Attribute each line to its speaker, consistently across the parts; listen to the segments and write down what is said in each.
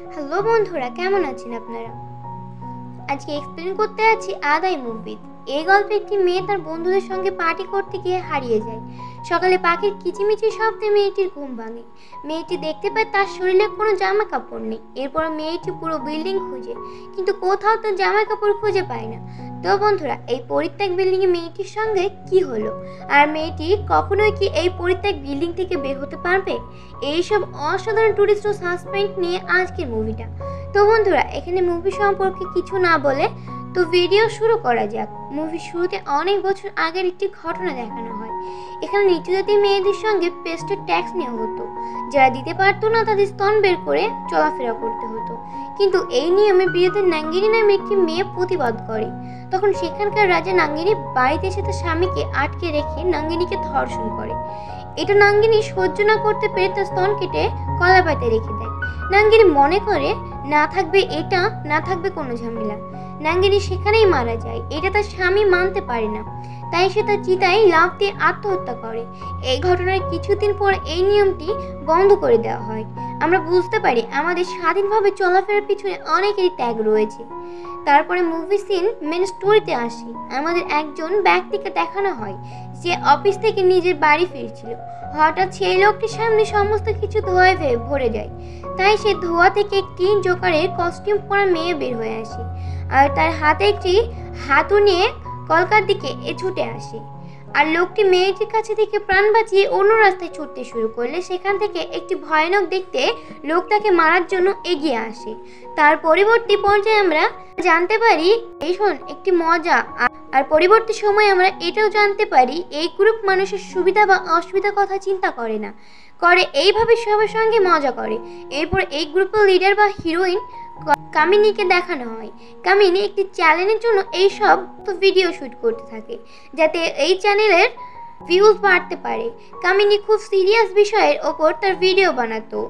Speaker 1: Hello বন্ধুরা কেমন আছেন আপনারা? আজকে এক্সপ্লেন করতে আছি আদাই মুভি এই গল্পে একটি মেয়ে তার বন্ধুদের সঙ্গে পার্টি করতে গিয়ে হারিয়ে যায়। সকালে পাখির কিচিমিচি শব্দে মেয়েটির ঘুম ভাঙে। মেয়েটি দেখতে পায় তার শরীরে কোনো জামা কাপড় নেই। এরপর মেয়েটি পুরো বিল্ডিং খুঁজে, কিন্তু কোথাও তার জামা কাপড় খুঁজে পায় না। তো বন্ধুরা, এই পরিত্যাগ বিল্ডিং এ মেয়েটির সঙ্গে কি হলো? আর মেয়েটি কখনোই কি এই পরিত্যাগ বিল্ডিং থেকে বের হতে পারবে? এইসব অসাধারণ টুরিস্ট ও সাসপেন্স নিয়ে আজকের মুভিটা তো বন্ধুরা, এখানে মুভি সম্পর্কে কিছু না বলে তো ভিডিও শুরু করা যাক। মুভি শুরুতে অনেক বছর আগের একটি ঘটনা দেখানো হয়। এখানে নিচুজাতি মেয়েদের সঙ্গে পেস্টের ট্যাক্স নেওয়া হতো। যারা দিতে পারতো না, তাদের স্তন বের করে চলাফেরা করতে হতো। কিন্তু এই নিয়মে বিয়েতে নাঙ্গিনী নামে একটি মেয়ে প্রতিবাদ করে। তখন সেখানকার রাজা নাঙ্গিনী বাড়িতে এসে তার স্বামীকে আটকে রেখে নাঙ্গিনীকে ধর্ষণ করে। এটা নাঙ্গিনী সহ্য না করতে পেরে তার স্তন কেটে কলা পাতে রেখে দেয়। নাঙ্গিনী মনে করে, না থাকবে এটা, না থাকবে কোনো ঝামেলা। নাঙ্গিনী সেখানেই মারা যায়। এটা তার স্বামী মানতে পারে না। তাই সে তার চিতায় লাভ দিয়ে আত্মহত্যা করে। এই ঘটনার কিছুদিন পর এই নিয়মটি বন্ধ করে দেওয়া হয়। আমরা বুঝতে পারি আমাদের স্বাধীনভাবে চলাফেরার পিছনে অনেকেরই ত্যাগ রয়েছে। তারপরে মুভি সিন মেন স্টোরিতে আসি। আমাদের একজন ব্যক্তিকে দেখানো হয়, যে অফিস থেকে নিজের বাড়ি ফিরছিল। হঠাৎ সেই লোকটির সামনে সমস্ত কিছু ধোঁয়ায় ভরে যায়। তাই সে ধোয়া থেকে একটি জোকারের কস্টিউম পরা মেয়ে বের হয়ে আসে। আর তার হাতে একটি হাতু নিয়ে কলকার দিকে এ ছুটে আসে। আর লোকটি মেয়েটির কাছে থেকে প্রাণ বাঁচিয়ে অন্য রাস্তায় ছুটতে শুরু করলে সেখান থেকে একটি ভয়ানক দেখতে লোক তাকে মারার জন্য এগিয়ে আসে। তার পরবর্তী পর্যায়ে আমরা জানতে পারি শোন, একটি মজা। আর পরবর্তী সময় আমরা এটাও জানতে পারি, এই গ্রুপ মানুষের সুবিধা বা অসুবিধার কথা চিন্তা করে না। করে এইভাবে সবার সঙ্গে মজা করে। এরপর এই গ্রুপের লিডার বা হিরোইন কামিনীকে দেখানো হয়। কামিনী একটি চ্যানেলের জন্য এই সব ভিডিও শ্যুট করতে থাকে, যাতে এই চ্যানেলের ভিউজ বাড়তে পারে। কামিনী খুব সিরিয়াস বিষয়ের ওপর তার ভিডিও বানাতো,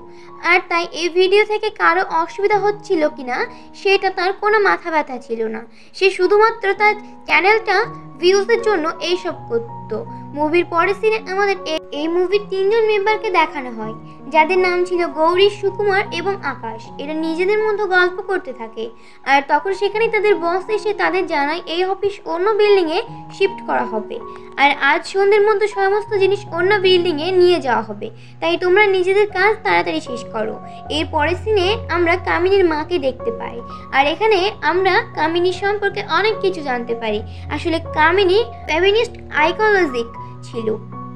Speaker 1: আর তাই এই ভিডিও থেকে কারও অসুবিধা হচ্ছিল কিনা, সেটা তার কোনো মাথা ব্যথা ছিল না। সে শুধুমাত্র তার চ্যানেলটা ভিউজের জন্য এইসব করতো। মুভির পরের সিনে আমাদের এই মুভির তিনজন মেম্বারকে দেখানো হয়, যাদের নাম ছিল গৌরী, সুকুমার এবং আকাশ। এরা নিজেদের মধ্যে গল্প করতে থাকে। আর তখন সেখানে তাদের বস এসে তাদের জানায় এই অফিস অন্য বিল্ডিংয়ে শিফট করা হবে। আর আজ সন্ধ্যের মধ্যে সমস্ত জিনিস অন্য বিল্ডিংয়ে নিয়ে যাওয়া হবে। তাই তোমরা নিজেদের কাজ তাড়াতাড়ি শেষ করো। এর পরের সিনে আমরা কামিনীর মাকে দেখতে পাই। আর এখানে আমরা কামিনী সম্পর্কে অনেক কিছু জানতে পারি। আসলে কামিনী ফেমিনিস্ট আইকোলজিক ছিল।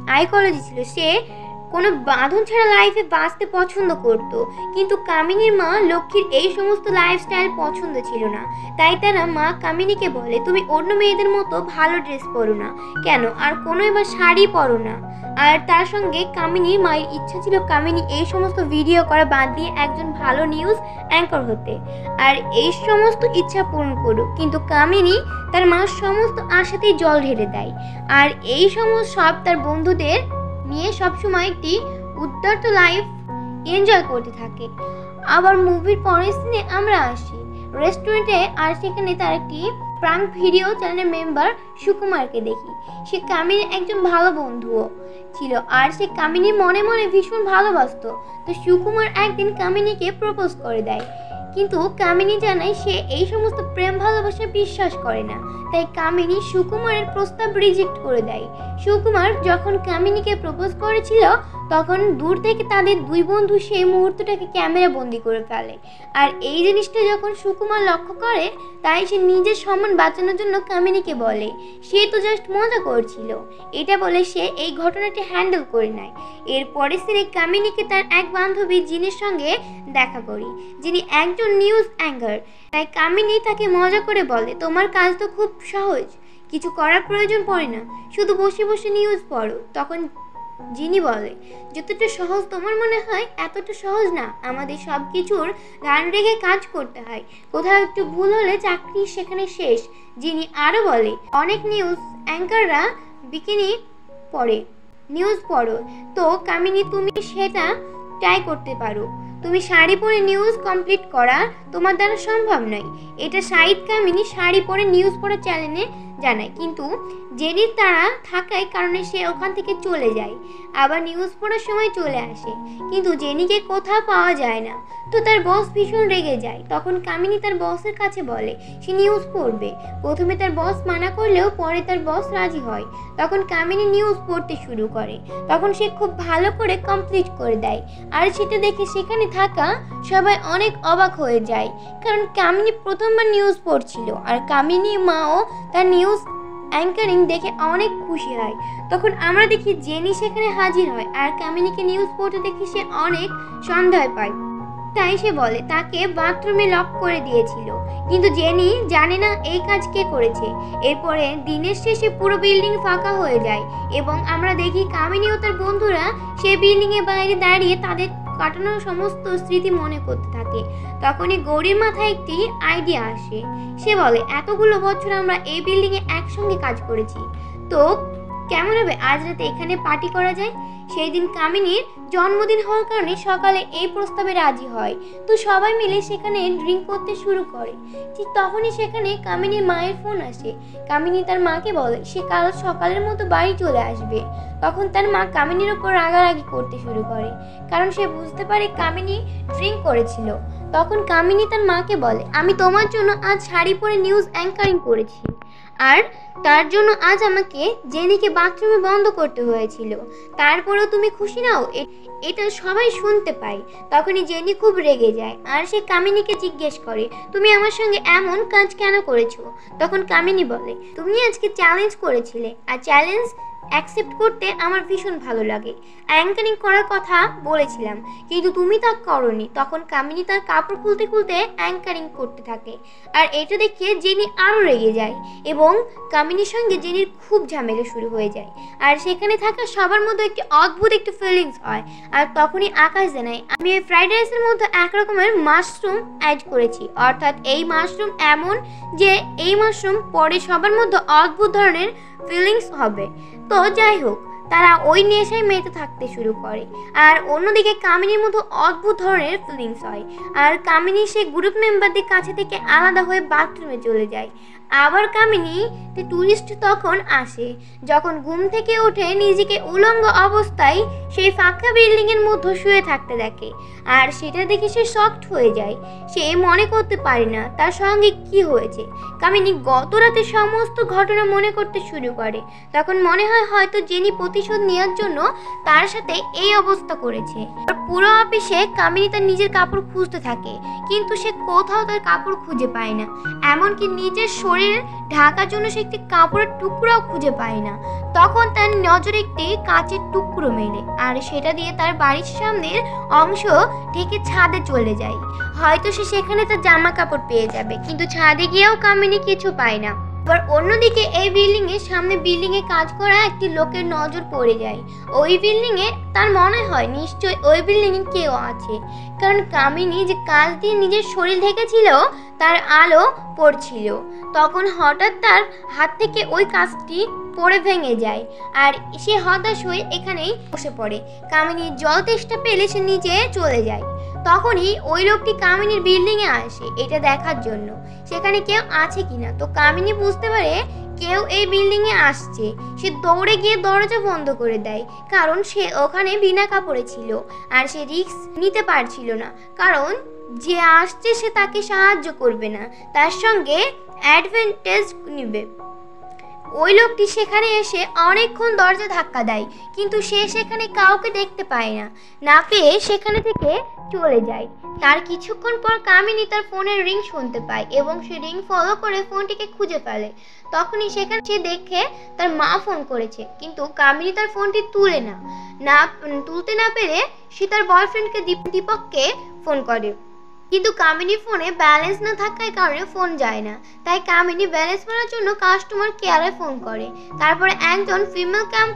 Speaker 1: আইকোলজি ছিল সে কোনো বাঁধন ছাড়া লাইফে বাঁচতে পছন্দ করত। কিন্তু কামিনীর মা লক্ষ্মীর এই সমস্ত লাইফস্টাইল পছন্দ ছিল না। তাই তারা মা কামিনীকে বলে, তুমি অন্য মেয়েদের মতো ভালো ড্রেস পরো না। কেন? আর কোনো এবার শাড়ি পরো না। আর তার সঙ্গে কামিনীর মায়ের ইচ্ছা ছিল কামিনী এই সমস্ত ভিডিও করা বাদ দিয়ে একজন ভালো নিউজ অ্যাঙ্কর হতে। আর এই সমস্ত ইচ্ছা পূরণ করুক। কিন্তু কামিনী তার মা সমস্ত আশাতেই জল ঢেলে দেয়। আর এই সমস্ত সব তার বন্ধুদের নিয়ে সবসময় একটি উদ্যর্ত লাইফ এনজয় করতে থাকে। আবার মুভির পরের সিনে আমরা আসি। রেস্টুরেন্টে আর সেখানে তার একটি প্রাঙ্ক ভিডিও চ্যানেলের মেম্বার সুকুমারকে দেখি। সে কামিনীর একজন ভালো বন্ধুও ছিল আর সে কামিনীর মনে মনে ভীষণ ভালোবাসতো। তো সুকুমার একদিন কামিনীকে প্রপোজ করে দেয়। কিন্তু কামিনী জানায় সে এই সমস্ত প্রেম ভালোবাসায় বিশ্বাস করে না। তাই কামিনী সুকুমারের প্রস্তাব রিজেক্ট করে দেয়। সুকুমার যখন কামিনীকে প্রপোজ করেছিল, তখন দূর থেকে তাদের দুই বন্ধু সেই মুহূর্তটাকে ক্যামেরা বন্দি করে ফেলে। আর এই জিনিসটা যখন সুকুমার লক্ষ্য করে, তাই সে নিজের সম্মান বাঁচানোর জন্য কামিনীকে বলে। সে তো জাস্ট মজা করছিল। এটা বলে সে এই ঘটনাটি হ্যান্ডেল করে নেয়। এরপরে সিনে কামিনীকে তার এক বান্ধবী জিনের সঙ্গে দেখা করি, যিনি একজন নিউজ অ্যাঙ্কার তাই কামিনী তাকে মজা করে বলে, তোমার কাজ তো খুব সহজ, কিছু করার প্রয়োজন পড়ে না, শুধু বসে বসে নিউজ পড়ো। তখন যিনি বলে, যতটা সহজ তোমার মনে হয়, এতটা সহজ না। আমাদের সব কিছুর ধ্যান রেখে কাজ করতে হয়। কোথাও একটু ভুল হলে চাকরি সেখানে শেষ। যিনি আরও বলে, অনেক নিউজ অ্যাঙ্কাররা বিকিনি পড়ে নিউজ পড়ো। তো কামিনী তুমি সেটা ট্রাই করতে পারো। তুমি শাড়ি পরে নিউজ কমপ্লিট করা তোমার দ্বারা সম্ভব নয়। এটা সাইদ কামিনী শাড়ি পরে নিউজ পড়া চ্যানেলে জানায়। কিন্তু জেনির তারা থাকায় কারণে সে ওখান থেকে চলে যায়। আবার নিউজ পড়ার সময় চলে আসে। কিন্তু জেনিকে কোথাও পাওয়া যায় না। তো তার বস ভীষণ রেগে যায়। তখন কামিনী তার বসের কাছে বলে, সে নিউজ পড়বে। প্রথমে তার বস মানা করলেও পরে তার বস রাজি হয়। তখন কামিনী নিউজ পড়তে শুরু করে। তখন সে খুব ভালো করে কমপ্লিট করে দেয়। আর সেটা দেখে সেখানে থাকা সবাই অনেক অবাক হয়ে যায়। কারণ কামিনী প্রথমবার নিউজ পড়ছিল। আর কামিনী মাও তার নিউজ অ্যাঙ্কারিং দেখে অনেক খুশি হয়। তখন আমরা দেখি জেনি সেখানে হাজির হয় আর কামিনীকে নিউজ পড়তে দেখি সে অনেক সন্দেহ পায়। তাই সে বলে, তাকে বাথরুমে লক করে দিয়েছিল। কিন্তু জেনি জানে না এই কাজ কে করেছে। এরপরে দিনের শেষে পুরো বিল্ডিং ফাঁকা হয়ে যায় এবং আমরা দেখি কামিনী ও তার বন্ধুরা সেই বিল্ডিং এর বাইরে দাঁড়িয়ে তাদের কাটানো সমস্ত স্মৃতি মনে করতে থাকে। তখনই গৌরীর মাথায় একটি আইডিয়া আসে। সে বলে, এতগুলো বছর আমরা এই বিল্ডিংয়ে একসঙ্গে কাজ করেছি। তো কেমন হবে? আজ রাতে এখানে পার্টি করা যায়? সেই দিন কামিনীর জন্মদিন হওয়ার কারণে সকালে এই প্রস্তাবে রাজি হয়। তো সবাই মিলে সেখানে ড্রিঙ্ক করতে শুরু করে। ঠিক তখনই সেখানে কামিনীর মায়ের ফোন আসে। কামিনী তার মাকে বলে, সে কাল সকালের মতো বাড়ি চলে আসবে। তখন তার মা কামিনীর ওপর রাগারাগি করতে শুরু করে, কারণ সে বুঝতে পারে কামিনী ড্রিঙ্ক করেছিল। তখন কামিনী তার মাকে বলে, আমি তোমার জন্য আজ শাড়ি পরে নিউজ অ্যাঙ্কারিং করেছি। আর তার জন্য আজ আমাকে জেনিকে বাথরুমে বন্ধ করতে হয়েছিল। তারপরেও তুমি খুশি নাও? এটা সবাই শুনতে পায়। তখনই জেনি খুব রেগে যায় আর সে কামিনীকে জিজ্ঞেস করে, তুমি আমার সঙ্গে এমন কাজ কেন করেছ? তখন কামিনী বলে, তুমি আজকে চ্যালেঞ্জ করেছিলে। আর চ্যালেঞ্জ অ্যাকসেপ্ট করতে আমার ভীষণ ভালো লাগে। অ্যাঙ্কারিং করার কথা বলেছিলাম। কিন্তু তুমি তা করনি। তখন কামিনী তার কাপড় খুলতে খুলতে অ্যাঙ্কারিং করতে থাকে। আর এটা দেখে জেনি আরও রেগে যায় এবং কামিনীর সঙ্গে জেনির খুব ঝামেলা শুরু হয়ে যায়। আর সেখানে থাকা সবার মধ্যে একটি অদ্ভুত একটি ফিলিংস হয়। আর তখনই আকাশ জানায়, আমি এই ফ্রাইড রাইসের মধ্যে এক রকমের মাশরুম অ্যাড করেছি। অর্থাৎ এই মাশরুম এমন যে এই মাশরুম পরে সবার মধ্যে অদ্ভুত ধরনের ফিলিংস হবে। তো যাই হোক, তারা ওই নেশায় মেতে থাকতে শুরু করে। আর অন্যদিকে কামিনীর মতো অদ্ভুত ধরনের ফিলিংস হয়। আর কামিনী সে গ্রুপ মেম্বারদের কাছে থেকে আলাদা হয়ে বাথরুমে চলে যায়। আবার কামিনী টুরিস্ট তখন আসে। যখন ঘুম থেকে উঠে নিজেকে উলঙ্গ অবস্থায় সেই ফাঁকা বিল্ডিং এর মধ্যে শুয়ে থাকতে দেখে। আর সেটা দেখে সে শকড হয়ে যায়। সে মনে করতে পারে না তার সঙ্গে কি হয়েছে। কামিনী গত রাতে সমস্ত ঘটনা মনে করতে শুরু করে। তখন মনে হয় হয়তো জেনি প্রতিশোধ নেওয়ার জন্য তার সাথে এই অবস্থা করেছে। পুরো অফিসে কামিনী তার নিজের কাপড় খুঁজতে থাকে। কিন্তু সে কোথাও তার কাপড় খুঁজে পায় না। এমনকি নিজের শরীর ঢাকার জন্য সে একটি কাপড়ের টুকরাও খুঁজে পায় না। তখন তার নজর একটি কাঁচের টুকরো মেলে আর সেটা দিয়ে তার বাড়ির সামনের অংশ ঢেকে ছাদে চলে যায়। হয়তো সে সেখানে তার জামা কাপড় পেয়ে যাবে, কিন্তু ছাদে গিয়েও কামিনী কিছু পায় না। আবার অন্যদিকে এই বিল্ডিং এর সামনে বিল্ডিং এ কাজ করা একটি লোকের নজর পড়ে যায়। ওই বিল্ডিং এ তার মনে হয় নিশ্চয় ওই বিল্ডিং এ কেউ আছে। কারণ কামিনী যে কাজ দিয়ে নিজের শরীর ঢেকেছিল, তার আলো পড়ছিল। তখন হঠাৎ তার হাত থেকে ওই কাজটি পড়ে ভেঙে যায়। আর সে হতাশ হয়ে এখানেই বসে পড়ে। কামিনীর জল তেষ্টা পেলে সে নিচে চলে যায়। তখনই ওই লোকটি কামিনীর বিল্ডিংয়ে আসে, এটা দেখার জন্য। সেখানে কেউ আছে কিনা? তো কামিনী বুঝতে পারে কেউ এই বিল্ডিংয়ে আসছে। সে দৌড়ে গিয়ে দরজা বন্ধ করে দেয়, কারণ সে ওখানে বিনা কাপড়ে ছিল। আর সে রিস্ক নিতে পারছিল না, কারণ যে আসছে সে তাকে সাহায্য করবে না। তার সঙ্গে অ্যাডভেন্টেজ নেবে। ওই লোকটি সেখানে এসে অনেকক্ষণ দরজা ধাক্কা দেয়, কিন্তু সে সেখানে কাউকে দেখতে পায় না। না পেয়ে সেখানে থেকে চলে যায়। তার কিছুক্ষণ পর কামিনী তার ফোনের রিং শুনতে পায় এবং সে রিং ফলো করে ফোনটিকে খুঁজে ফেলে। তখনই সেখানে সে দেখে তার মা ফোন করেছে, কিন্তু কামিনী তার ফোনটি তুলে না। না, তুলতে না পেরে সে তার বয়ফ্রেন্ডকে দীপককে ফোন করে। কিন্তু কামিনীর ফোনে ব্যালেন্স না থাকার কারণে ফোন যায় না। তাই কামিনী ব্যালেন্স মারার জন্য কাস্টমার কেয়ারে ফোন করে। তারপরে একজন ফিমেল ক্যাম্প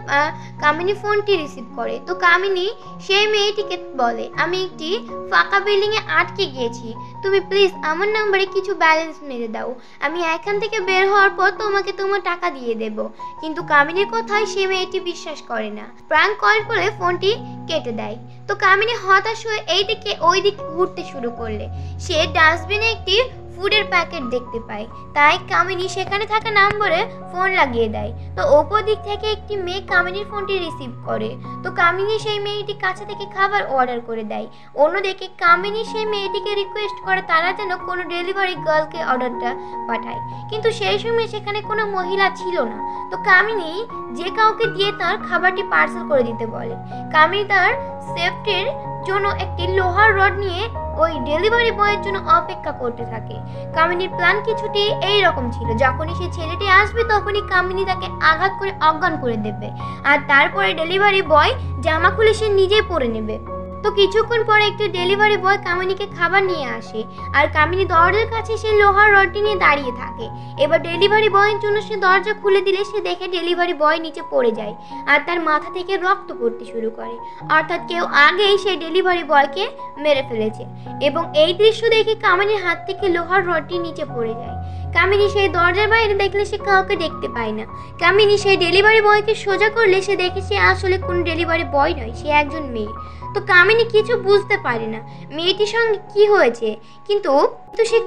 Speaker 1: কামিনী ফোনটি রিসিভ করে। তো কামিনী সেই মেয়েটিকে বলে, আমি একটি ফাঁকা বিল্ডিংয়ে আটকে গিয়েছি। তুমি প্লিজ আমার নাম্বারে কিছু ব্যালেন্স মেরে দাও। আমি এখান থেকে বের হওয়ার পর তোমাকে তোমার টাকা দিয়ে দেব। কিন্তু কামিনীর কথায় সে মেয়েটি বিশ্বাস করে না। প্রাঙ্ক কল করে ফোনটি কেটে দেয়। তো কামিনী হতাশ হয়ে এই দিকে ওই দিকে ঘুরতে শুরু করলে। সে ডাস্টবিনে একটি ফুডের প্যাকেট দেখতে পাই। তাই কামিনী সেখানে থাকা নাম্বারে ফোন লাগিয়ে দেয়। তো ওপর দিক থেকে একটি মেয়ে কামিনীর ফোনটি রিসিভ করে। তো কামিনী সেই মেয়েটি কাছে থেকে খাবার অর্ডার করে দেয়। অন্যদিকে কামিনী সেই মেয়েটিকে রিকোয়েস্ট করে তারা যেন কোনো ডেলিভারি গার্লকে অর্ডারটা পাঠায়। কিন্তু সেই সময় সেখানে কোনো মহিলা ছিল না। তো কামিনী যে কাউকে দিয়ে তার খাবারটি পার্সেল করে দিতে বলে। কামিনী তার সেফটির জন্য একটি লোহার রড নিয়ে ওই ডেলিভারি বয়ের জন্য অপেক্ষা করতে থাকে। কামিনীর প্ল্যান কিছুটি এই রকম ছিল। যখনই সে ছেলেটি আসবে, তখনই কামিনী তাকে আঘাত করে অজ্ঞান করে দেবে। আর তারপরে ডেলিভারি বয় জামা খুলে সে নিজে পরে নেবে। তো কিছুক্ষণ পরে একটি ডেলিভারি বয় কামিনীকে খাবার নিয়ে আসে। আর কামিনী দরজার কাছে সে লোহার রডটি নিয়ে দাঁড়িয়ে থাকে। এবার ডেলিভারি বয়ের জন্য সে দরজা খুলে দিলে সে দেখে ডেলিভারি বয় নিচে পড়ে যায় আর তার মাথা থেকে রক্ত পড়তে শুরু করে। অর্থাৎ কেউ আগেই সেই ডেলিভারি বয়কে মেরে ফেলেছে এবং এই দৃশ্য দেখে কামিনীর হাত থেকে লোহার রডটি নিচে পড়ে যায়। কামিনী সেই দরজার বাইরে দেখলে সে কাউকে দেখতে পায় না। কামিনী সেই ডেলিভারি বয়কে সোজা করলে সে দেখে সে আসলে কোন ডেলিভারি বয় নয়, সে একজন মেয়ে। তো কামিনী কিছু বুঝতে পারে না। মেয়েটির সঙ্গে কি হয়েছে? কিন্তু তো সে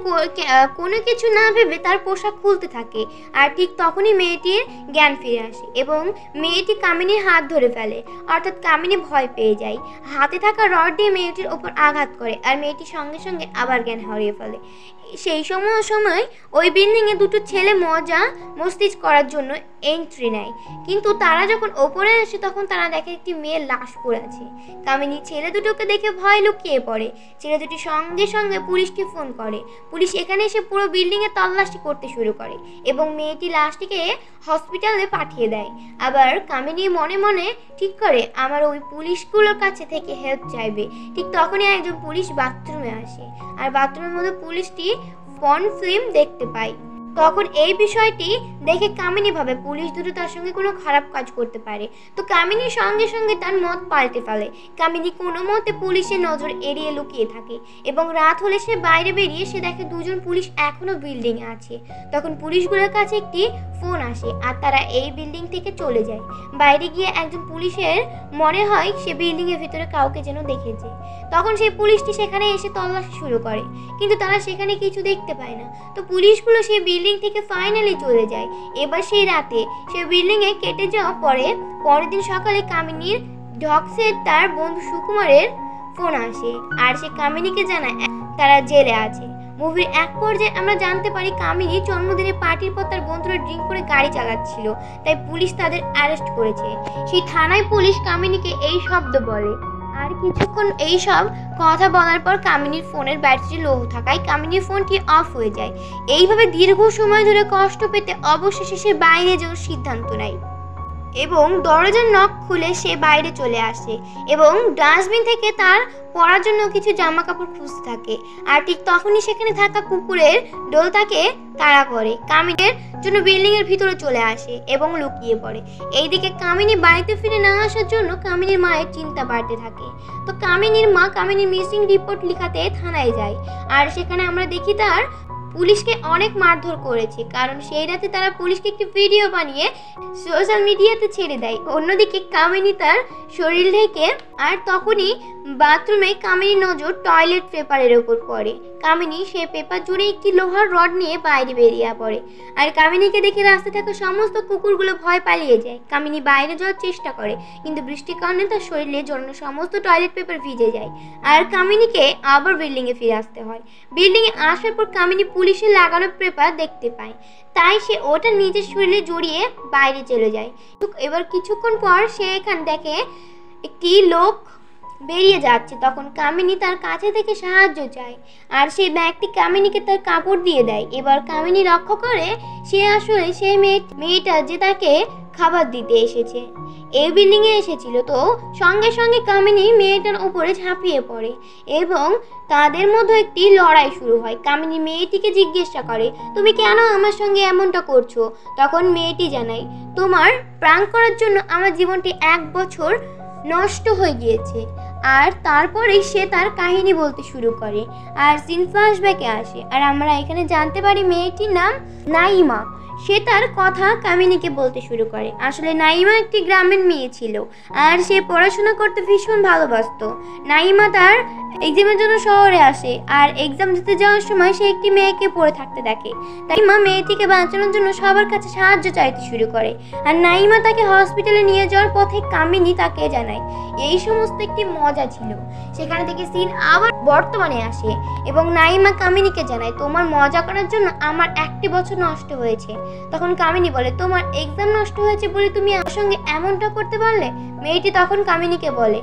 Speaker 1: কোনো কিছু না ভেবে তার পোশাক খুলতে থাকে। আর ঠিক তখনই মেয়েটির জ্ঞান ফিরে আসে এবং মেয়েটি কামিনীর হাত ধরে ফেলে। অর্থাৎ কামিনী ভয় পেয়ে যায়। হাতে থাকা রড দিয়ে মেয়েটির ওপর আঘাত করে আর মেয়েটি সঙ্গে সঙ্গে আবার জ্ঞান হারিয়ে ফেলে। সেই সময় সময় ওই বিল্ডিংয়ে দুটো ছেলে মজা মস্তিজ করার জন্য এন্ট্রি নেয়। কিন্তু তারা যখন ওপরে আসে তখন তারা দেখে একটি মেয়ের লাশ পড়ে আছে। কামিনী ছেলে দুটোকে দেখে ভয় লুকিয়ে পড়ে। ছেলে দুটি সঙ্গে সঙ্গে পুলিশকে ফোন করে। পুলিশ এখানে এসে পুরো বিল্ডিংয়ে তল্লাশি করতে শুরু করে এবং মেয়েটি লাশটিকে হসপিটালে পাঠিয়ে দেয়। আবার কামিনী মনে মনে, ঠিক করে, আমার ওই পুলিশগুলোর কাছে থেকে হেল্প চাইবে। ঠিক তখনই একজন পুলিশ বাথরুমে আসে। আর বাথরুমের মধ্যে পুলিশটি ফোন ফিল্ম দেখতে পায়। তখন এই বিষয়টি দেখে কামিনী ভাবে পুলিশ দুটো তার সঙ্গে কোনো খারাপ কাজ করতে পারে। তো কামিনীর সঙ্গে সঙ্গে তার মত পাল্টে ফেলে। কামিনী কোনো মতে পুলিশের নজর এড়িয়ে লুকিয়ে থাকে এবং রাত হলে সে বাইরে বেরিয়ে সে দেখে দুজন পুলিশ এখনও বিল্ডিংয়ে আছে। তখন পুলিশগুলোর কাছে একটি ফোন আসে আর তারা এই বিল্ডিং থেকে চলে যায়। বাইরে গিয়ে একজন পুলিশের মনে হয় সে বিল্ডিং এর ভিতরে কাউকে যেন দেখেছে। তখন সেই পুলিশটি সেখানে এসে তল্লাশি শুরু করে। কিন্তু তারা সেখানে কিছু দেখতে পায় না। তো পুলিশগুলো সেই বিল্ডিং থেকে ফাইনালি চলে যায়। এবার সেই রাতে সে বিল্ডিং এ কেটে যাওয়া পরে পরের দিন সকালে কামিনীর ঢক্সের তার বন্ধু সুকুমারের ফোন আসে। আর সে কামিনীকে জানায়, তারা জেলে আছে। মুভির এক পর্যায়ে আমরা জানতে পারি কামিনী জন্মদিনে পার্টির পর তার বন্ধুরা ড্রিঙ্ক করে গাড়ি চালাচ্ছিল। তাই পুলিশ তাদের অ্যারেস্ট করেছে। সেই থানায় পুলিশ কামিনীকে এই শব্দ বলে আর কিছুক্ষণ এইসব কথা বলার পর কামিনীর ফোনের ব্যাটারি লো থাকায় কামিনীর ফোনটি অফ হয়ে যায়। এইভাবে দীর্ঘ সময় ধরে কষ্ট পেতে অবশেষে সে বাইরে যাওয়ার সিদ্ধান্ত নেয়। এবং দরজার নখ খুলে সে বাইরে চলে আসে এবং ডাস্টবিন থেকে তার পরার জন্য কিছু জামা কাপড় খুঁজতে থাকে। আর ঠিক তখনই সেখানে থাকা কুকুরের ডোল তাকে তাড়া করে। কামিনের জন্য বিল্ডিং এর ভিতরে চলে আসে এবং লুকিয়ে পড়ে। এইদিকে কামিনী বাড়িতে ফিরে না আসার জন্য কামিনীর মায়ের চিন্তা বাড়তে থাকে। তো কামিনীর মা কামিনীর মিসিং রিপোর্ট লিখাতে থানায় যায়। আর সেখানে আমরা দেখি তার পুলিশকে অনেক মারধর করেছে, কারণ সেই রাতে তারা পুলিশকে একটি ভিডিও বানিয়ে সোশ্যাল মিডিয়াতে ছেড়ে দেয়। অন্যদিকে কামিনী তার শরীর ঢেকে আর তখনই বাথরুমে কামিনী নজর টয়লেট পেপারের ওপর পড়ে। কামিনী সে পেপার জুড়ে একটি লোহার রড নিয়ে বাইরে বেরিয়ে পড়ে। আর কামিনীকে দেখে রাস্তায় থাকা সমস্ত কুকুরগুলো ভয় পালিয়ে যায়। কামিনী বাইরে যাওয়ার চেষ্টা করে, কিন্তু বৃষ্টির কারণে তার শরীরে জন্য সমস্ত টয়লেট পেপার ভিজে যায়। আর কামিনীকে আবার বিল্ডিংয়ে ফিরে আসতে হয়। বিল্ডিংয়ে আসার পর কামিনী পুলিশের লাগানো পেপার দেখতে পায়। তাই সে ওটা নিজের শরীরে জড়িয়ে বাইরে চলে যায়। এবার কিছুক্ষণ পর সে এখান দেখে একটি লোক বেরিয়ে যাচ্ছে। তখন কামিনী তার কাছে থেকে সাহায্য চায় আর সেই ব্যক্তি কামিনীকে তার কাপড় দিয়ে দেয়। এবার কামিনী লক্ষ্য করে সে আসলে সেই মেয়ে, মেয়েটা যে তাকে খাবার দিতে এসেছে। এই বিল্ডিংয়ে এসেছিল। তো সঙ্গে সঙ্গে কামিনী মেয়েটার উপরে ঝাঁপিয়ে পড়ে এবং তাদের মধ্যে একটি লড়াই শুরু হয়। কামিনী মেয়েটিকে জিজ্ঞাসা করে, তুমি কেন আমার সঙ্গে এমনটা করছ? তখন মেয়েটি জানায়, তোমার প্রাণ করার জন্য আমার জীবনটি এক বছর নষ্ট হয়ে গিয়েছে। আর তারপরেই সে তার কাহিনী বলতে শুরু করে। আর সিন ফ্ল্যাশব্যাকে আসে। আর আমরা এখানে জানতে পারি মেয়েটির নাম নাইমা। সে তার কথা কামিনীকে বলতে শুরু করে। আসলে নাইমা একটি গ্রামের মেয়ে ছিল আর সে পড়াশোনা করতে ভীষণ ভালোবাসতো। নাইমা তার এক্সামের জন্য শহরে আসে আর এক্সাম দিতে যাওয়ার সময় সে একটি মেয়েকে পড়ে থাকতে দেখে। তাই মা মেয়েটিকে বাঁচানোর জন্য সবার কাছে সাহায্য চাইতে শুরু করে আর নাইমা তাকে হসপিটালে নিয়ে যাওয়ার পথে কামিনী তাকে জানায়। এই সমস্ত একটি মজা ছিল। সেখানে থেকে সিন আবার বর্তমানে আসে এবং নাইমা কামিনীকে জানায়, তোমার মজা করার জন্য আমার একটি বছর নষ্ট হয়েছে। তখন কামিনী বলে, তোমার এক্সাম নষ্ট হয়েছে বলে তুমি আমার সঙ্গে এমনটা করতে পারলে? মেয়েটি তখন কামিনীকে বলে,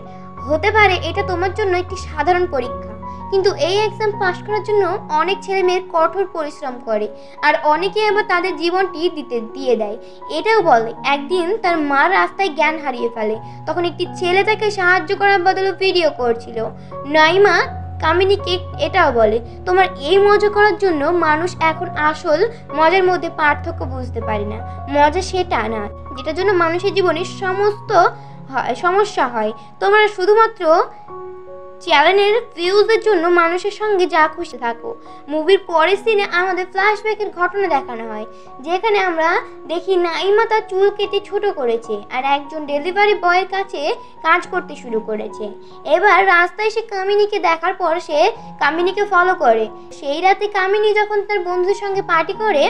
Speaker 1: হতে পারে এটা তোমার জন্য একটি সাধারণ পরীক্ষা, কিন্তু এই এক্সাম পাশ করার জন্য অনেক ছেলে মেয়ের কঠোর পরিশ্রম করে আর অনেকে আবার তাদের জীবনটি দিতে, দিয়ে দেয়। এটাও বলে, একদিন তার মা রাস্তায় জ্ঞান হারিয়ে ফেলে। তখন একটি ছেলে তাকে সাহায্য করার বদলে ভিডিও করছিল। নাইমা কামিনীকে এটাও বলে, তোমার এই মজা করার জন্য মানুষ এখন আসল মজার মধ্যে পার্থক্য বুঝতে পারে না। মজা সেটা না, যেটার জন্য মানুষের জীবনে সমস্ত সমস্যা হয়। তোমরা শুধুমাত্র চ্যানেলের ভিউজের জন্য মানুষের সঙ্গে যা খুশি থাকো। মুভির পরের সিনে আমাদের ফ্ল্যাশব্যাকের ঘটনা দেখানো হয়, যেখানে আমরা দেখি নাইমা তার চুল কেটে ছোট করেছে আর একজন ডেলিভারি বয়ের কাছে কাজ করতে শুরু করেছে। এবার রাস্তায় সে কামিনীকে দেখার পর সে কামিনীকে ফলো করে। সেই রাতে কামিনী যখন তার বন্ধুর সঙ্গে পার্টি করে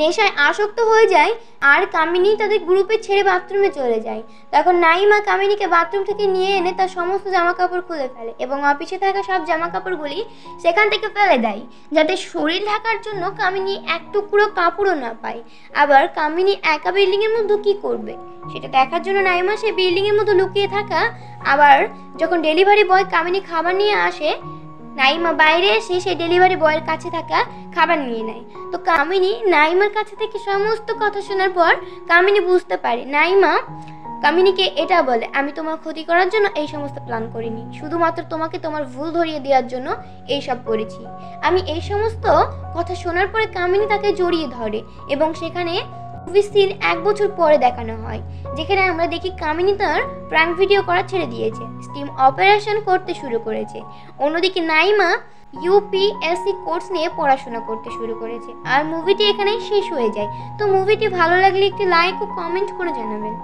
Speaker 1: নেশায় আসক্ত হয়ে যায় আর কামিনী তাদের গ্রুপে ছেড়ে বাথরুমে চলে যায়। তখন নাইমা কামিনীকে বাথরুম থেকে নিয়ে এনে তার সমস্ত জামা কাপড় খুলে ফেলে এবং অফিসে থাকা সব জামা কাপড়গুলি সেখান থেকে ফেলে দেয়, যাতে শরীর ঢাকার জন্য কামিনী এক টুকরো কাপড়ও না পায়। আবার কামিনী একা বিল্ডিংয়ের মধ্যে কি করবে? সেটা দেখার জন্য নাইমা সেই বিল্ডিংয়ের মধ্যে লুকিয়ে থাকা। আবার যখন ডেলিভারি বয় কামিনী খাবার নিয়ে আসে নাইমা বাইরে এসে সেই ডেলিভারি বয়ের কাছে থাকা খাবার নিয়ে নেয়। তো কামিনী নাইমার কাছে থেকে সমস্ত কথা শোনার পর কামিনী বুঝতে পারে, নাইমা কামিনীকে এটা বলে, আমি তোমার ক্ষতি করার জন্য এই সমস্ত প্ল্যান করিনি। শুধুমাত্র তোমাকে তোমার ভুল ধরিয়ে দেওয়ার জন্য এই সব করেছি। আমি এই সমস্ত কথা শোনার পরে কামিনী তাকে জড়িয়ে ধরে এবং সেখানে মুভি সিন এক বছর পরে দেখানো হয়, যেখানে আমরা দেখি কামিনী তার প্র্যাঙ্ক ভিডিও করা ছেড়ে দিয়েছে স্টিম অপারেশন করতে শুরু করেছে। অন্যদিকে নাইমা ইউপিএসসি কোর্স নিয়ে পড়াশোনা করতে শুরু করেছে। আর মুভিটি এখানেই শেষ হয়ে যায়। তো মুভিটি ভালো লাগলে একটি লাইক ও কমেন্ট করে জানাবেন।